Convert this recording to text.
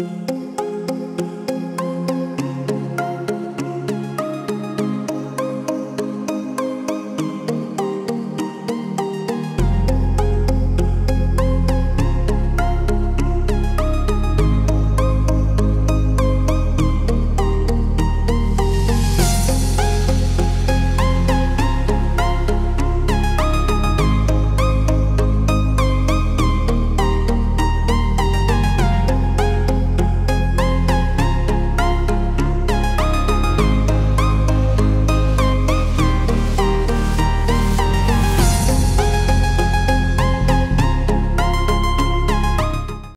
you.